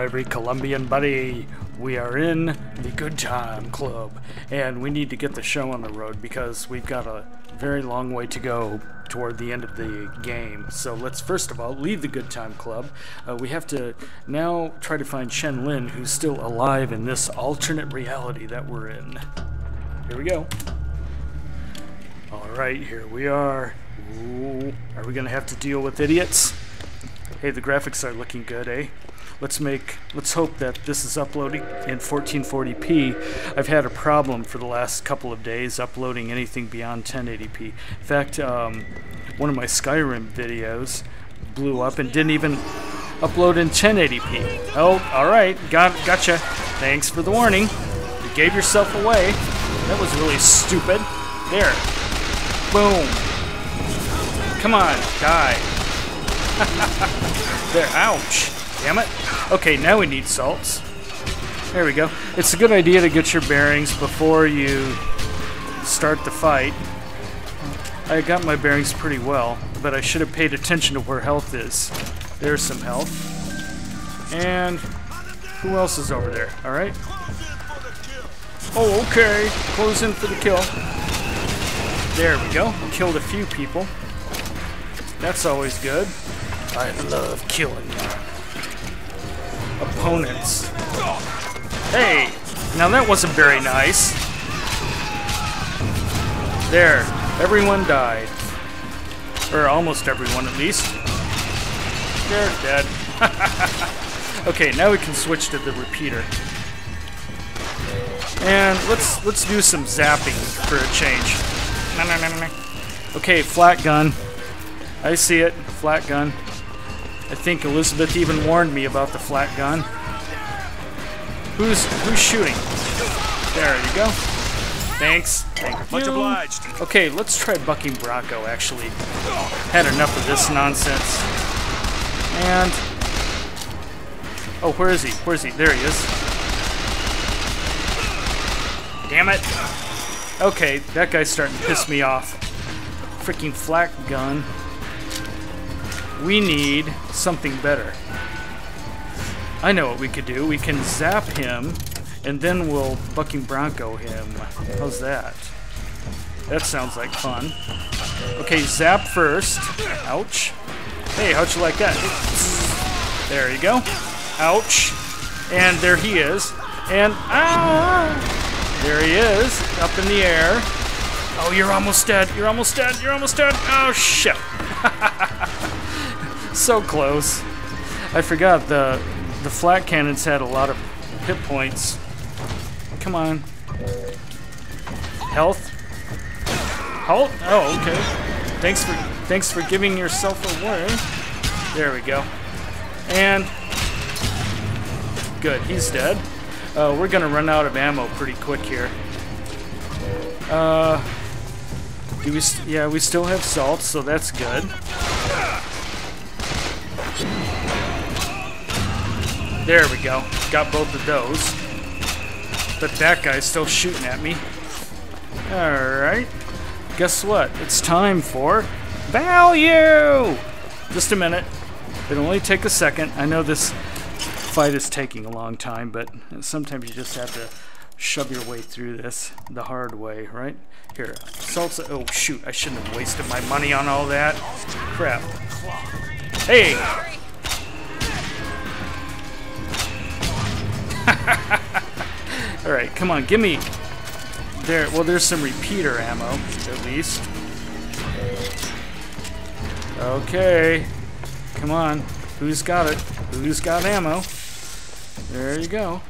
every Columbian buddy. We are in the Good Time Club, and we need to get the show on the road because we've got a very long way to go toward the end of the game. So let's first of all leave the Good Time Club. Uh, we have to now try to find Chen Lin, who's still alive in this alternate reality that we're in. Here we go. All right, here we are. Ooh, are we gonna have to deal with idiots? Hey, the graphics are looking good, eh? Let's make, let's hope that this is uploading in 1440p. I've had a problem for the last couple of days uploading anything beyond 1080p. In fact, um, one of my Skyrim videos blew up and didn't even upload in 1080p. Oh, alright, got, gotcha. Thanks for the warning. You gave yourself away. That was really stupid. There. Boom. Come on, die. there, ouch. Damn it. Okay, now we need salts. There we go. It's a good idea to get your bearings before you start the fight. I got my bearings pretty well, but I should have paid attention to where health is. There's some health. And who else is over there? Alright. Oh, okay. Close in for the kill. There we go. Killed a few people. That's always good. I love killing opponents. Hey, now that wasn't very nice. There, everyone died. Or almost everyone at least. They're dead. okay, now we can switch to the repeater. And let's let's do some zapping for a change. Okay, flak gun. I see it. Flak gun. I think Elizabeth even warned me about the flak gun. Who's who's shooting? There you go. Thanks. Thank you. Much you. obliged. Okay, let's try bucking bronco, actually. Had enough of this nonsense. And... Oh, where is he? Where is he? There he is. Damn it. Okay, that guy's starting to piss me off. Freaking flak gun. We need something better. I know what we could do. We can zap him, and then we'll bucking bronco him. How's that? That sounds like fun. Okay, zap first. Ouch. Hey, how'd you like that? There you go. Ouch. And there he is. And ah! There he is, up in the air. Oh, you're almost dead. You're almost dead. You're almost dead. Oh, shit. so close. I forgot the the flak cannons had a lot of hit points. Come on. Health. Halt. Oh, okay. Thanks for thanks for giving yourself away. There we go. And good. He's dead. Uh, we're gonna run out of ammo pretty quick here. Uh, do we? yeah, we still have salt, so that's good. There we go. Got both of those. But that guy's still shooting at me. Alright. Guess what? It's time for value! Just a minute. It'll only take a second. I know this fight is taking a long time, but sometimes you just have to shove your way through this the hard way, right? Here, salts. Oh, shoot. I shouldn't have wasted my money on all that. Crap. Hey! Alright, come on, give me... There, well, there's some repeater ammo, at least. Okay. Come on. Who's got it? Who's got ammo? There you go.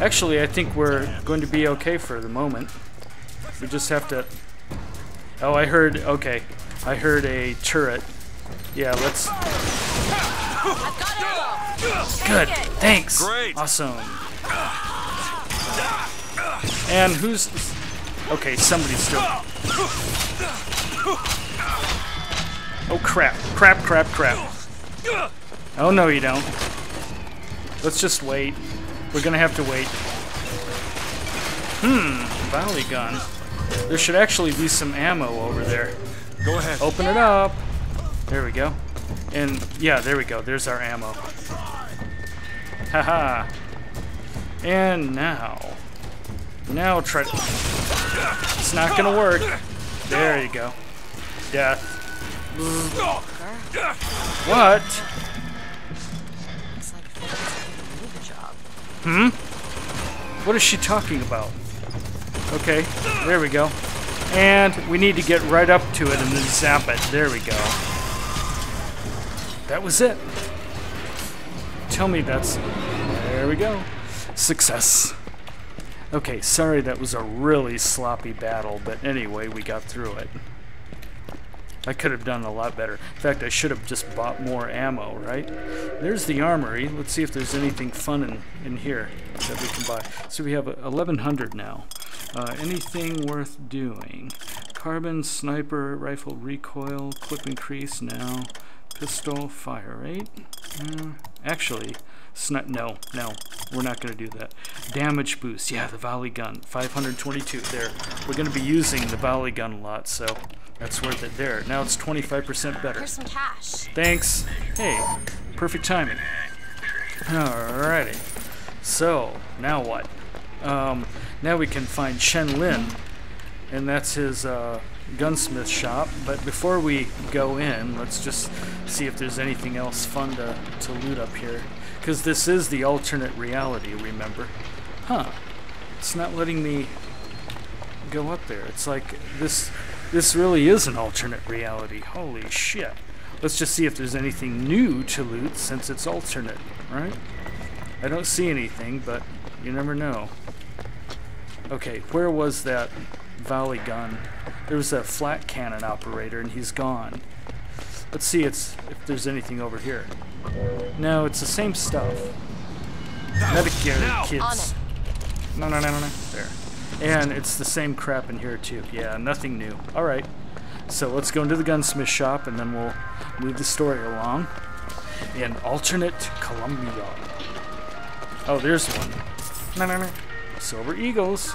Actually, I think we're going to be okay for the moment. We just have to... Oh, I heard... Okay. I heard a turret. Yeah, let's... Good. Thanks. Great. Awesome. And who's... Okay, somebody's still... Oh, crap. Crap, crap, crap. Oh, no, you don't. Let's just wait. We're gonna have to wait. Hmm, volley gun. There should actually be some ammo over there. Go ahead. Open it up. There we go. And yeah, there we go. There's our ammo. Haha. And now. Now try to... It's not gonna work. There you go. Death. What? Looks like Fenton's gonna do the job. Hmm? What is she talking about? Okay, there we go. And we need to get right up to it and then zap it. There we go. That was it. Tell me that's... There we go. Success. Okay, sorry that was a really sloppy battle, but anyway, we got through it. I could have done a lot better. In fact, I should have just bought more ammo, right? There's the armory. Let's see if there's anything fun in, in here that we can buy. So we have 1100 now. Uh, anything worth doing? Carbine, sniper, rifle recoil, clip increase now. Pistol, fire rate. Uh, actually, sni no, no, we're not going to do that. Damage boost, yeah, the volley gun, 522. There, we're going to be using the volley gun a lot, so that's worth it there. Now it's 25% better. Here's some cash. Thanks. Hey, perfect timing. Alrighty. So, now what? Um, now we can find Chen Lin, and that's his uh, gunsmith shop. But before we go in, let's just see if there's anything else fun to, to loot up here. Because this is the alternate reality, remember? Huh. It's not letting me go up there. It's like this this really is an alternate reality. Holy shit. Let's just see if there's anything new to loot since it's alternate, right? I don't see anything, but you never know. Okay, where was that volley gun? There was a flak cannon operator and he's gone. Let's see it's, if there's anything over here. No, it's the same stuff. Medicare kids. No, no, no, no, no. There. And it's the same crap in here too. Yeah, nothing new. Alright. So let's go into the gunsmith shop and then we'll move the story along. In alternate Columbia. Oh, there's one. No, no, no. Silver Eagles.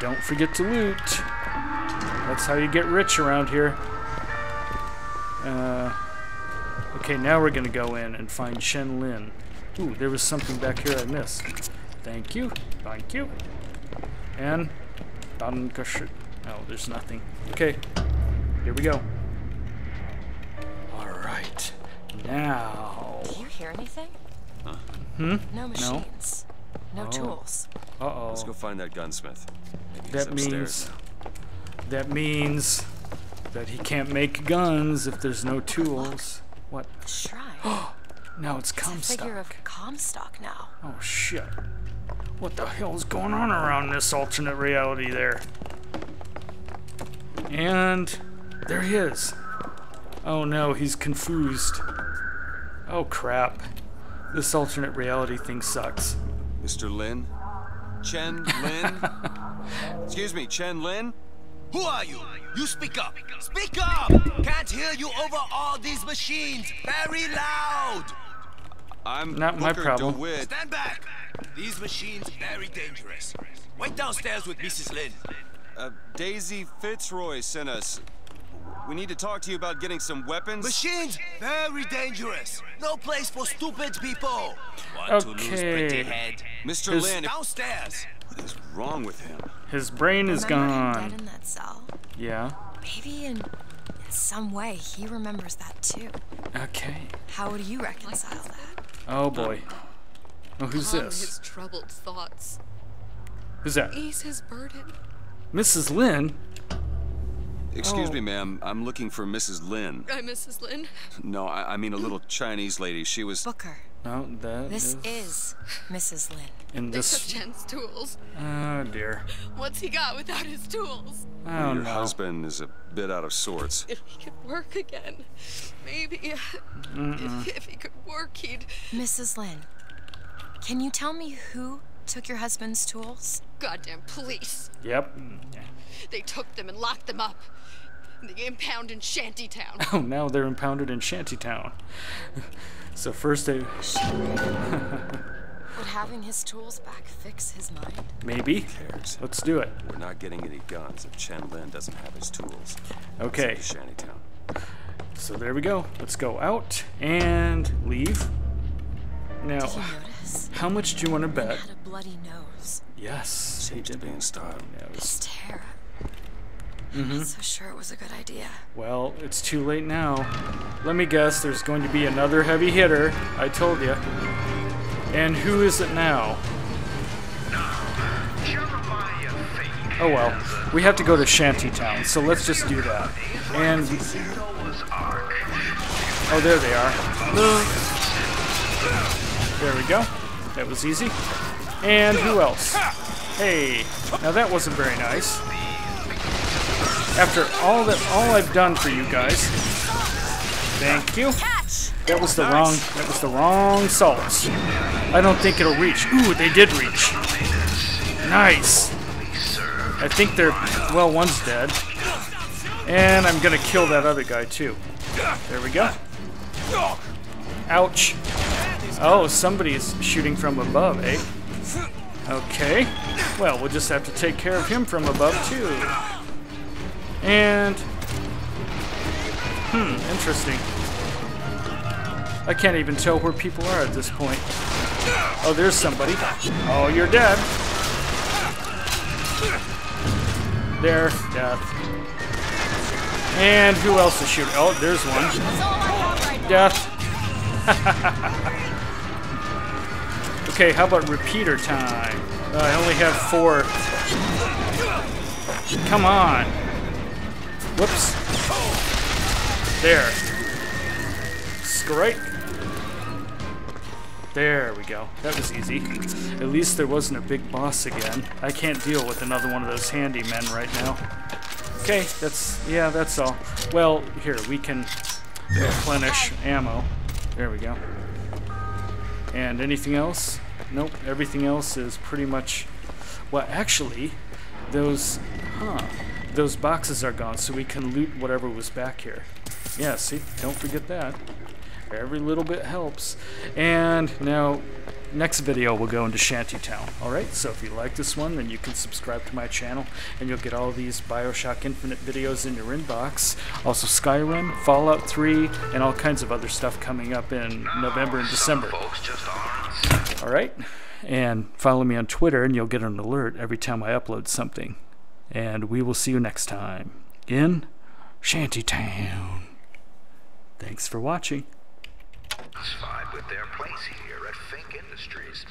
Don't forget to loot. That's how you get rich around here. Uh, okay, now we're gonna go in and find Chen Lin. Ooh, there was something back here I missed. Thank you. Thank you. And Dankeschön. Oh, there's nothing. Okay, here we go. All right, now. Do you hear anything? Huh? Hmm? No machines. No, Oh. tools. Uh oh. Let's go find that gunsmith. Maybe he's That upstairs. means. That means that he can't make guns if there's no tools. What? The shrine. Now it's it's a figure of Comstock now. Oh shit. What the hell is going on around this alternate reality there? And there he is. Oh no, he's confused. Oh crap. This alternate reality thing sucks. Mr. Lin? Chen Lin? Excuse me, Chen Lin? Who are you? You speak up. Speak up! Can't hear you over all these machines. Very loud. I'm Not my problem. DeWitt. Stand back. These machines very dangerous. Wait downstairs with Mrs. Lin. Uh, Daisy Fitzroy sent us. We need to talk to you about getting some weapons. Machines very dangerous. No place for stupid people. Want to lose Okay. pretty head? Mr. His- Lin, Downstairs. what is wrong with him? His brain is Remember him gone. dead in that cell? Yeah. Maybe in, in some way he remembers that too. Okay. How would you reconcile that? Oh boy. Um, oh, who's Calm this? his troubled thoughts. Who's that? Ease his burden. Mrs. Lin? Excuse Oh. me, ma'am. I'm looking for Mrs. Lin. I'm Mrs. Lin. No, I, I mean a little Chinese lady. She was. Booker, No, that this is is Mrs. Lin. in They took this. Chen's tools. Oh dear. What's he got without his tools? Oh Your no. husband is a bit out of sorts. If he could work again. Maybe. Uh, if, if he could work, he'd. Mrs. Lin, can you tell me who took your husband's tools? Goddamn police. Yep. They took them and locked them up. They impound in Shantytown. Oh, now they're impounded in Shantytown. so first they Would having his tools back fix his mind? maybe. Cares. Let's do it. We're not getting any guns if Chen Lin doesn't have his tools. Okay. Let's head to Shantytown. So there we go. Let's go out and leave. Now, Did you notice? this. How much do you want to And bet? had a bloody nose. Yes. Seems to be in style. This Tara. I'm Mm-hmm. not so sure it was a good idea. Well, it's too late now. Let me guess, there's going to be another heavy hitter. I told you. And who is it now? Oh well, we have to go to Shantytown, so let's just do that. And oh, there they are. There we go. That was easy. And who else? Hey, now that wasn't very nice. After all that, all I've done for you guys. Thank you. That was the wrong. That was the wrong salts. I don't think it'll reach. Ooh, they did reach. Nice. I think they're. Well, one's dead. And I'm gonna kill that other guy too. There we go. Ouch. Oh, somebody's shooting from above, eh? Okay. Well, we'll just have to take care of him from above too. And. Hmm, interesting. I can't even tell where people are at this point. Oh, there's somebody. Oh, you're dead. There, death. And who else is shooting? Oh, there's one. Death. okay, how about repeater time? Uh, I only have four. Come on. Whoops. There. Strike. There we go. That was easy. At least there wasn't a big boss again. I can't deal with another one of those handymen right now. Okay, that's, yeah, that's all. Well, here, we can replenish ammo. There we go. And anything else? Nope, everything else is pretty much, well, actually, those, huh, those boxes are gone, so we can loot whatever was back here. Yeah, see, don't forget that. Every little bit helps. And now, next video we'll go into Shantytown. Alright, so if you like this one, then you can subscribe to my channel and you'll get all these Bioshock Infinite videos in your inbox. Also Skyrim, Fallout 3, and all kinds of other stuff coming up in November and December. Alright? And follow me on Twitter and you'll get an alert every time I upload something. And we will see you next time in Shantytown. Thanks for watching. with their place here at Fink Industries.